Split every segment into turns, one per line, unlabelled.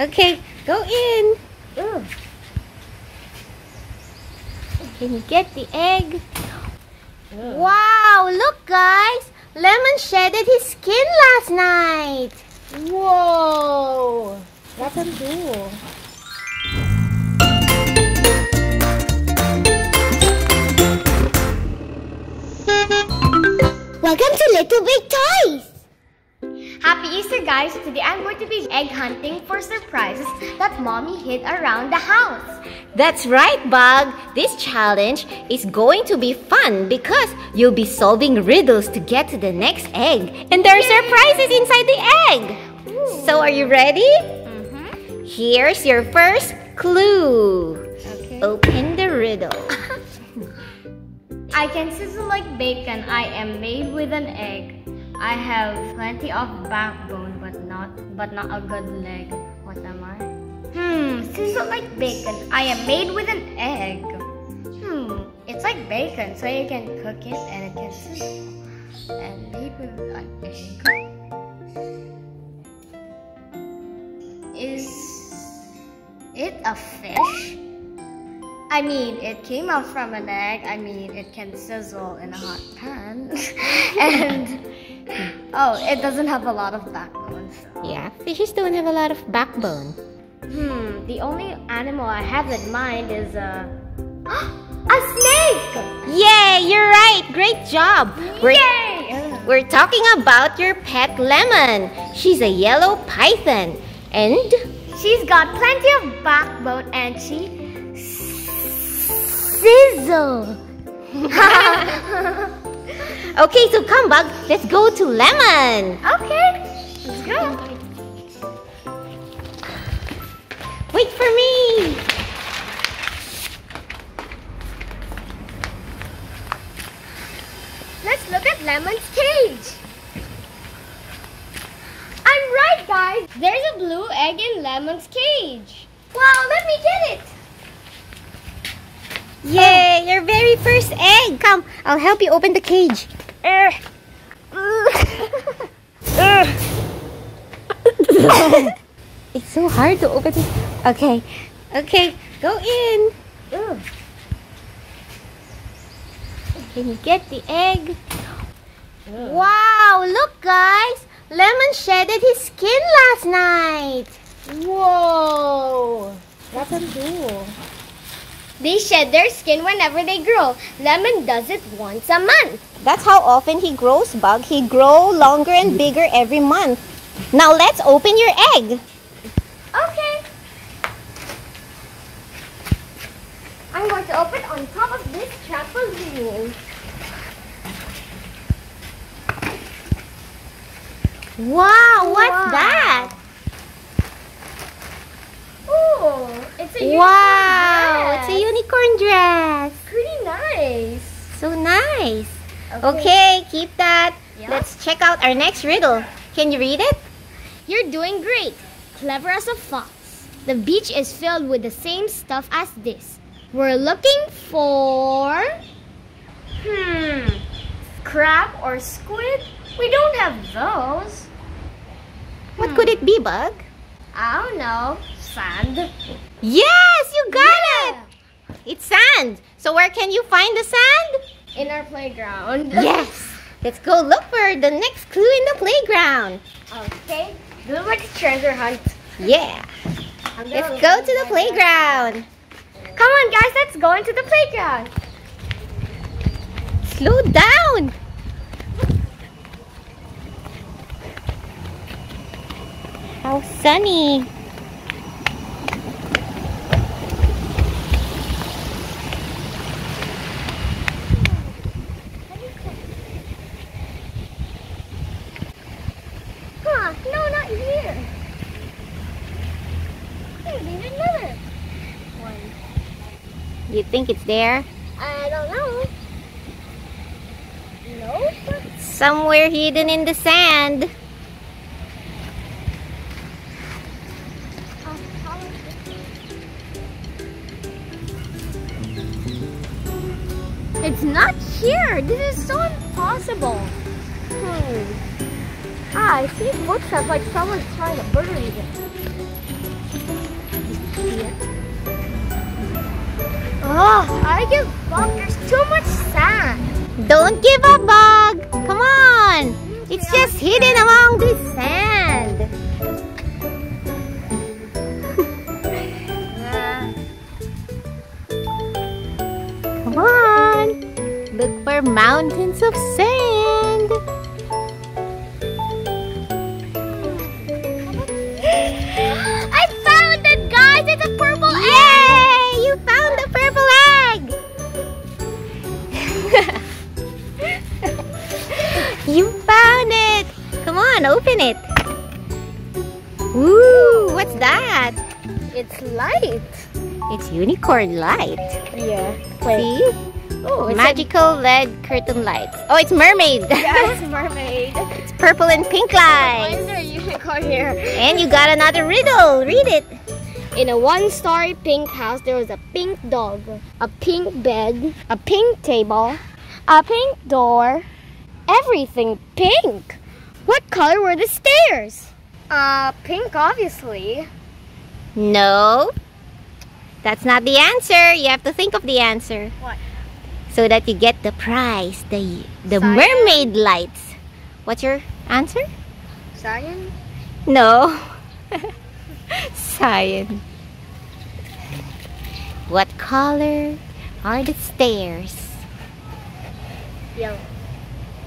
Okay, go in.
Ugh.
Can you get the egg?
Ugh.
Wow, look guys! Lemon shedded his skin last night.
Whoa! That's a cool.
Welcome to Little Big Toys!
Happy Easter, guys! Today I'm going to be egg hunting for surprises that mommy hid around the house.
That's right, Bug. This challenge is going to be fun because you'll be solving riddles to get to the next egg. And there are surprises inside the egg. So, are you ready?
Mm-hmm.
Here's your first clue.
Okay.
Open the riddle.
I can sizzle like bacon. I am made with an egg. I have plenty of backbone, but not but not a good leg. What am I? Hmm, sizzle like bacon. I am made with an egg. Hmm, it's like bacon, so you can cook it and it can sizzle. And made with an egg. Is it a fish? I mean, it came out from an egg. I mean, it can sizzle in a hot pan. and, oh, it doesn't have a lot of backbone. So.
yeah, fishes don't have a lot of backbone.
Hmm, the only animal I have in mind is a. a snake!
Yay, you're right. Great job. We're,
Yay!
we're talking about your pet lemon. She's a yellow python. And
She's got plenty of backbone and she sizzle.
okay, so come Bug, let's go to lemon.
okay, let's go.
Wait for me.
Let's look at Lemon's cage. I'm right, guys. There's a blue egg in Lemon's cage. Wow, let me get it.
Yay, your very first egg. Come, I'll help you open the cage.
Uh,
It's so hard to open it. Okay, okay, go in.
Ugh.
Can you get the egg? Wow, look guys. Lemon shedded his skin last night.
Whoa! That's cool. They shed their skin whenever they grow. Lemon does it once a month.
That's how often he grows, Bug. He grow longer and bigger every month. Now let's open your egg.
Okay. I'm going to open on top of this trampoline.
Wow, what's
Wow.
that?
It's a unicorn
Wow, it's a unicorn dress.
Pretty nice.
So nice. Okay, keep that.
Yeah.
Let's check out our next riddle. Can you read it?
You're doing great. Clever as a fox. The beach is filled with the same stuff as this. We're looking for. Hmm. Crab or squid? We don't have those.
What
Hmm.
could it be, Bug?
I don't know. Sand.
Yes, you got
Yeah.
it. It's sand. So where can you find the sand?
In our playground.
Yes. Let's go look for the next clue in the playground.
Okay. This is like a treasure hunt.
Yeah. Let's go to the playground.
Come on, guys. Let's go into the playground.
Slow down. How sunny.
Huh? No, not here. Hey, there's another one.
You think it's there?
I don't know. Nope.
Somewhere hidden in the sand.
It's not here. This is so impossible. Hmm. Ah, I see footsteps like someone's trying to bury it. I give up. There's too much sand.
Don't give up, Bug. Come on. It's just hidden among the sand. Come on. Look for mountains of sand. Open it. Ooh, what's that?
It's light.
It's unicorn light.
Yeah.
See?
Oh, it's
Magical LED curtain lights. Oh, it's mermaid.
a yes, mermaid.
it's purple and pink
Why is there a unicorn here?
And you got another riddle. Read it.
In a one-story pink house, there was a pink dog, a pink bed, a pink table, a pink door, everything pink. What color were the stairs? Uh, pink, obviously.
No. That's not the answer. You have to think of the answer.
What?
So that you get the prize, the the mermaid lights. What's your answer?
Cyan?
No. Cyan. What color are the stairs?
Yellow.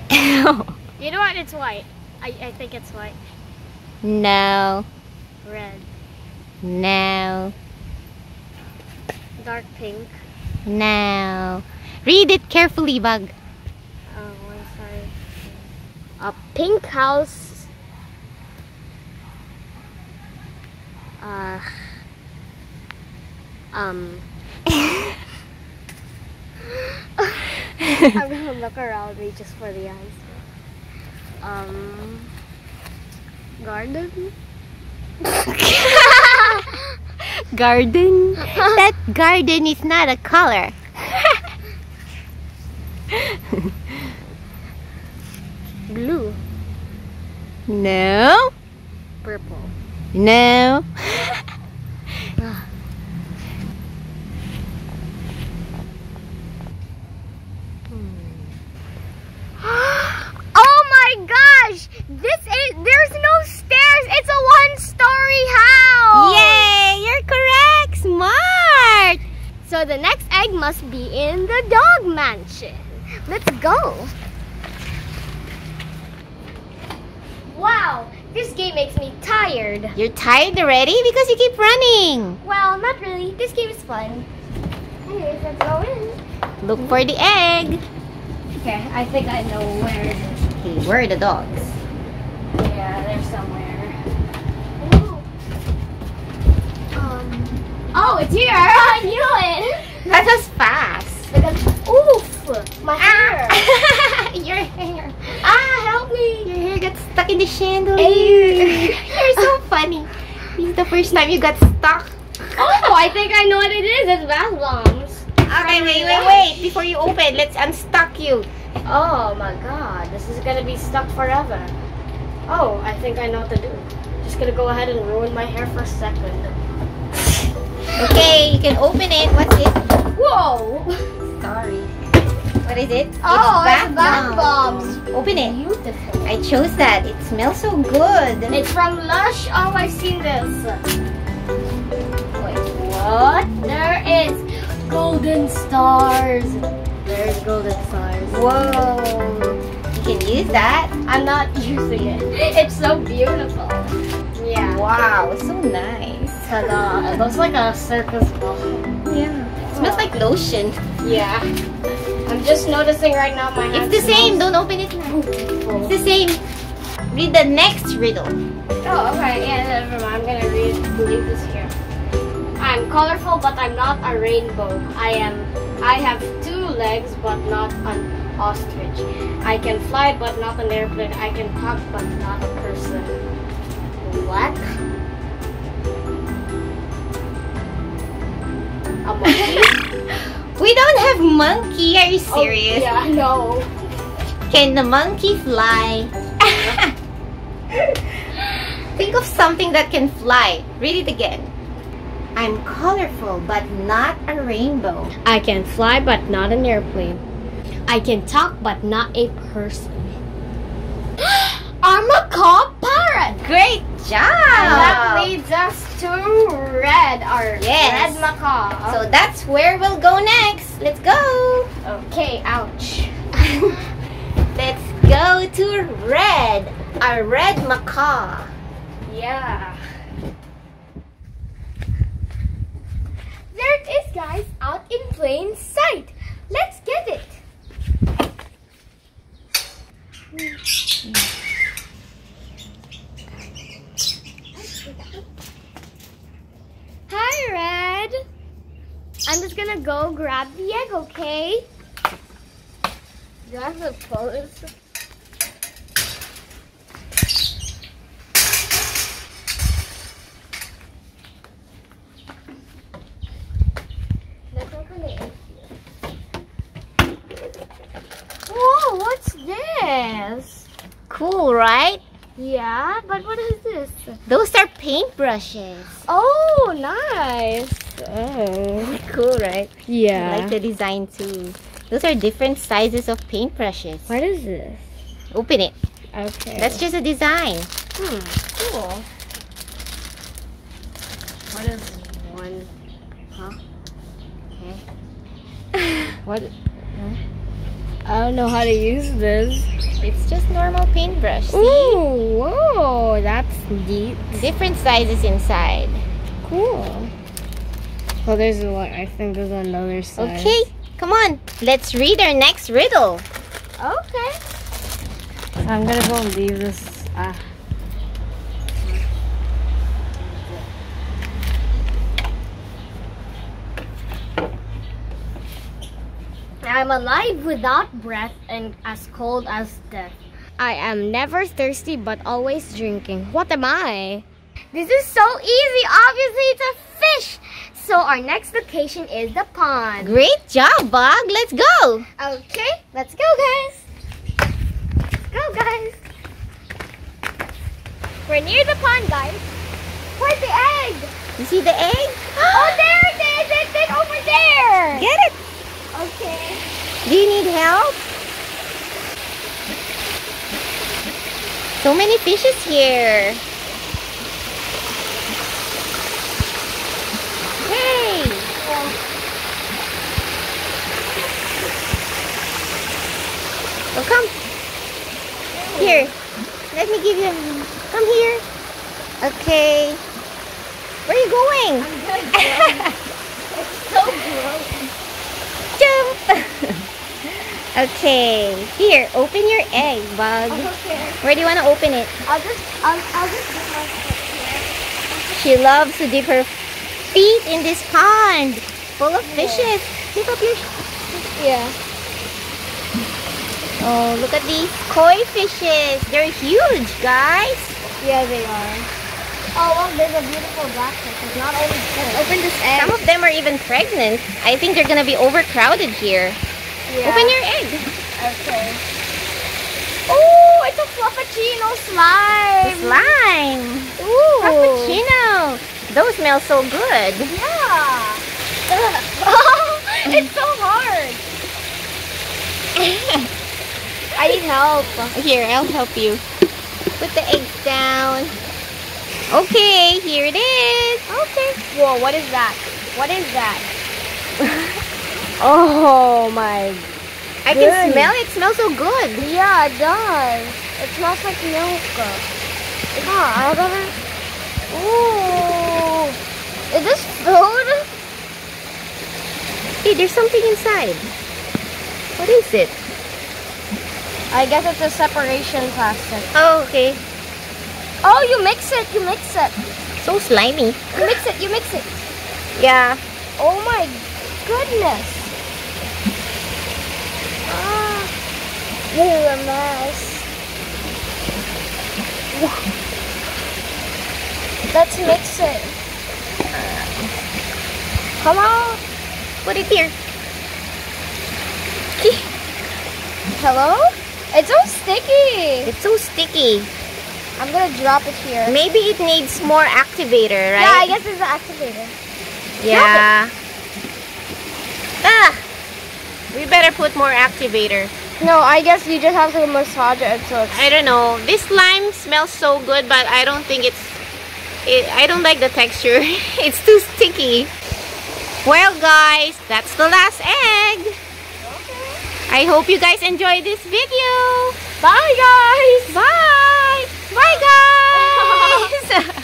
You know what? It's white. I, I think it's white.
no.
Red.
No.
Dark pink.
No. Read it carefully, Bug.
Oh, one sorry. A pink house. Uh. Um. I'm gonna look around me just for the answer. Um. Garden.
Garden? that garden is not a color.
Blue.
No.
Purple.
No.
oh my gosh! This is there's no stairs. It's a one-story house.
Yay! You're correct! Smart!
So the next egg must be in the dog mansion. Let's go. Wow, this game makes me tired.
You're tired already because you keep running.
Well, not really. This game is fun. Anyways, let's go in.
Look for the egg.
Okay, I think I know where it is.
Okay, where are the dogs?
Yeah, they're somewhere. Um. Oh, it's here! I knew it.
That was fast.
Because, oof, my hair.
Your hair.
Ah, help me.
Your hair got stuck in the chandelier. You're so funny. This is the first time you got stuck.
Oh, I think I know what it is. It's bath bombs.
Okay, wait, wait, wait. Before you open, let's unstuck you.
Oh my god, this is gonna be stuck forever. Oh, I think I know what to do. Just gonna go ahead and ruin my hair for a second.
Okay, you can open it. What's it?
Whoa!
Sorry. What is it?
Oh,
bath
it's bath
bombs. Open it.
Beautiful.
I chose that. It smells so good.
It's from Lush. Oh, I've seen this. Wait, what? There is golden stars. There's golden stars.
Whoa. You can use that.
I'm not using it. It's so beautiful. Yeah.
Wow, so nice.
Ta-da. It looks like a circus ball.
Yeah. It smells like lotion.
Yeah. Just noticing right now my hand
It's the same. Don't open it now. It's the same. Read the next riddle.
Oh, okay. Yeah, never mind. I'm gonna read, leave this here. I'm colorful, but I'm not a rainbow. I am. I have two legs, but not an ostrich. I can fly, but not an airplane. I can talk, but not a person. What? Monkey.
Are you oh, serious?
Oh, yeah, no.
Can the monkey fly? Think of something that can fly. Read it again. I'm colorful, but not a rainbow.
I can fly, but not an airplane. I can talk, but not a person. I'm a macaw parrot.
Great job!
And that leads us to red, our
Yes.
red macaw.
So that's where we'll go next. Let's go.
okay, ouch.
Let's go to red. A red macaw.
Yeah. There it is, guys, out in plain sight. Let's get it. Mm. Hi, Red. I'm just gonna go grab the egg, okay? Do I have to pull this? Let's open the egg here. Whoa, what's this?
Cool, right?
Yeah, but what is this?
Those are paintbrushes.
Oh, nice. Oh.
Cool, right? I
Yeah.
like the design too. Those are different sizes of paintbrushes.
What is this?
Open it.
Okay.
That's just a design.
hmm, cool. What is one? Huh?
Okay.
What? I don't know how to use this.
It's just normal paintbrush. See?
Ooh, whoa, that's neat.
Different sizes inside.
Cool. Well, there's a lot. I think there's another side.
Okay, come on. Let's read our next riddle.
Okay. I'm gonna go and leave this. Ah. I'm alive without breath and as cold as death. I am never thirsty but always drinking. What am I? This is so easy. Obviously, it's a fish. So our next location is the pond.
Great job, Bug. Let's go.
Okay, let's go, guys. Let's go, guys. We're near the pond, guys. Where's the egg?
You see the egg?
Oh, there it is. It's it over there.
Get it.
Okay.
Do you need help? So many fishes here. Hey! Oh, come. Here. Let me give you. Come here. Okay. Where are you going?
It's so gross.
Jump. okay. Here, open your egg, Bug. Where do you want to open it?
I'll just, I'll, I'll just put my foot
She loves to dip her feet in this pond full of fishes. Pick up your.
Yeah.
Oh, look at these koi fishes. They're huge, guys.
Yeah, they are. Oh, well, there's a beautiful black fish. It's not only Let's open this egg.
Some of them are even pregnant. I think they're gonna be overcrowded here.
Yeah.
Open your egg.
Okay. Oh, it's a fluffuccino slime.
Slime.
Ooh.
Frappuccino. Those smell so good.
Yeah. oh, it's so hard. I need help.
Here, I'll help you. Put the eggs down. Okay, here it is.
Okay. Whoa, what is that? What is that? oh my.
I can smell it. It smells so good.
Yeah, it does. It smells like milk. Yeah, I don't. Ooh. Is this food?
Hey, there's something inside. What is it?
I guess it's a separation plastic.
Oh, okay.
Oh, you mix it. You mix it.
So slimy.
You mix it. You mix it.
Yeah.
Oh my goodness. Ah, is a mess. Let's mix it. Come on.
Put it here.
Hello? It's so sticky.
It's so sticky.
I'm gonna drop it here.
Maybe it needs more activator, right?
Yeah, I guess it's the activator.
Yeah. Ah! We better put more activator.
No, I guess you just have to massage it so
I don't know. This slime smells so good, but I don't think it's... It, I don't like the texture. it's too sticky. Well, guys, that's the last egg. I hope you guys enjoy this video.
Bye guys.
Bye. Bye guys.